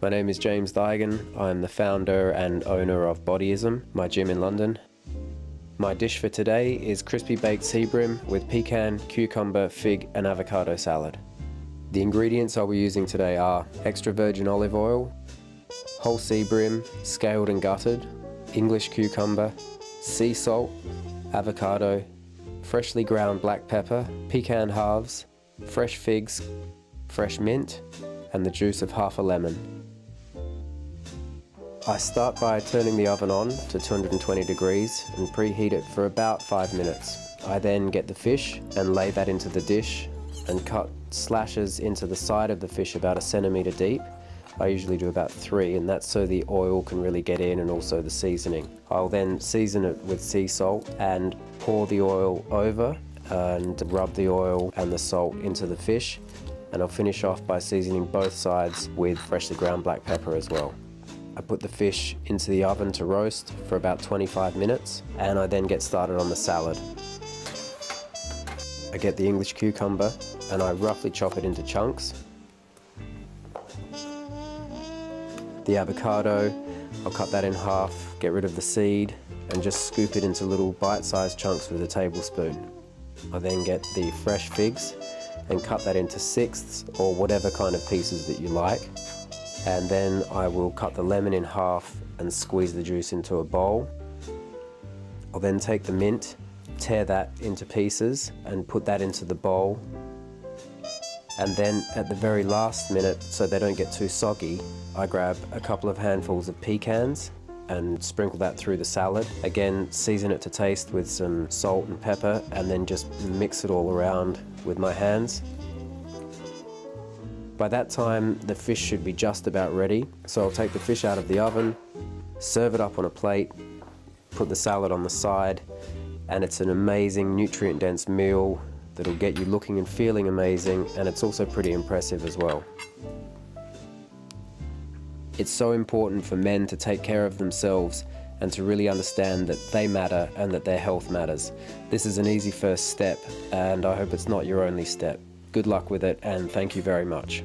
My name is James Duigan. I'm the founder and owner of Bodyism, my gym in London. My dish for today is crispy baked sea bream with pecan, cucumber, fig and avocado salad. The ingredients I'll be using today are extra virgin olive oil, whole sea bream, scaled and gutted, English cucumber, sea salt, avocado, freshly ground black pepper, pecan halves, fresh figs, fresh mint, and the juice of half a lemon. I start by turning the oven on to 220 degrees and preheat it for about 5 minutes. I then get the fish and lay that into the dish and cut slashes into the side of the fish about a centimetre deep. I usually do about three and that's so the oil can really get in and also the seasoning. I'll then season it with sea salt and pour the oil over and rub the oil and the salt into the fish and I'll finish off by seasoning both sides with freshly ground black pepper as well. I put the fish into the oven to roast for about 25 minutes and I then get started on the salad. I get the English cucumber and I roughly chop it into chunks. The avocado, I'll cut that in half, get rid of the seed and just scoop it into little bite-sized chunks with a tablespoon. I then get the fresh figs and cut that into sixths or whatever kind of pieces that you like and then I will cut the lemon in half and squeeze the juice into a bowl. I'll then take the mint, tear that into pieces and put that into the bowl. And then at the very last minute, so they don't get too soggy, I grab a couple of handfuls of pecans and sprinkle that through the salad. Again, season it to taste with some salt and pepper and then just mix it all around with my hands. By that time, the fish should be just about ready. So I'll take the fish out of the oven, serve it up on a plate, put the salad on the side, and it's an amazing nutrient dense meal that'll get you looking and feeling amazing, and it's also pretty impressive as well. It's so important for men to take care of themselves and to really understand that they matter and that their health matters. This is an easy first step, and I hope it's not your only step. Good luck with it and thank you very much.